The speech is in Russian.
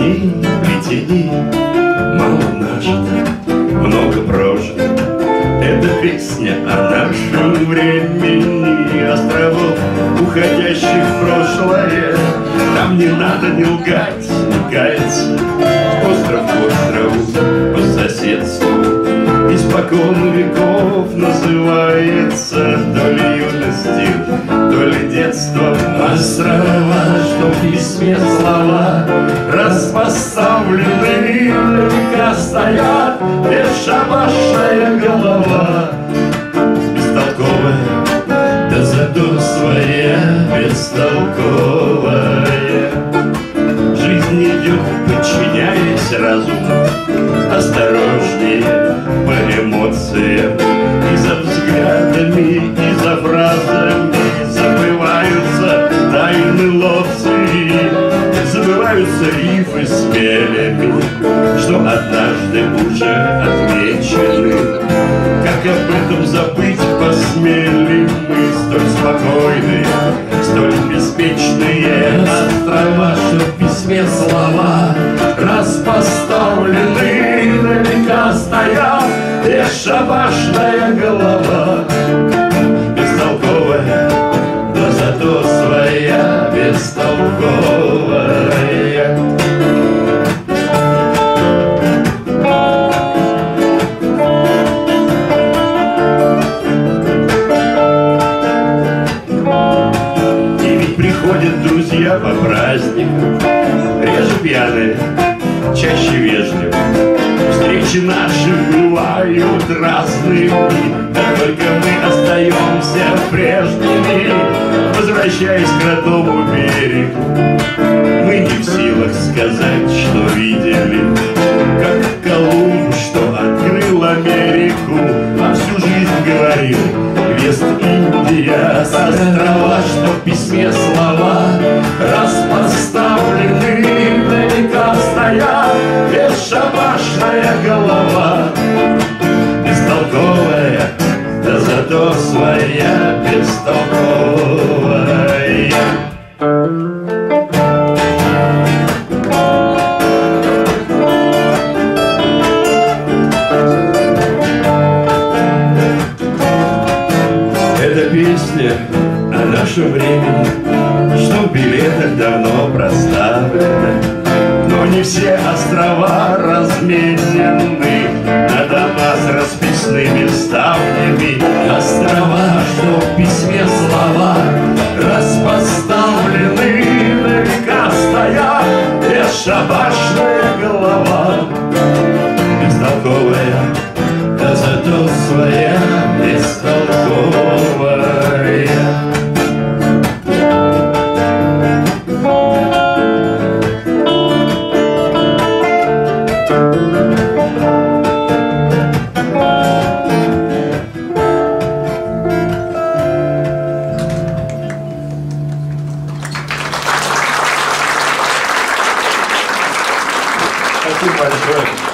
ней притяни. Мало нажито, много прожито, Это песня о нашем времени Островов, уходящих в прошлое. Там не надо не лгать, не каяться. Остров к острову, по соседству. Испокон веков называется То ли юности, то ли детство. Острова, что в письме слова Раз бестолковая. Жизнь идет, подчиняясь разуму. Осторожнее по эмоциям. И за взглядами, и за фразами Забываются тайны ловцы Забываются рифы с мелями Что однажды уже отмечены. Как об этом забыть посмели мы Столь спокойные, столь беспечные Острова, что в письме слова. Распоставлены на века стоят. Бесшабашная голова приходят друзья по праздникам Реже пьяные, чаще вежливые. Встречи наши бывают разными Да только мы остаемся прежними Возвращаясь к родному берегу Вест-Индия Острова, что в письме слова Распоставлены. На века стоят Бесшабашная голова Бестолковая, да зато своя бестолковая песня о нашем времени, что в билетах давно проставлены, Но не все острова разменены на дома с расписными ставнями. Острова, что в письме слова распоставлены на века стоят, бесшабашная голова, бестолковая, да зато своя. too much work.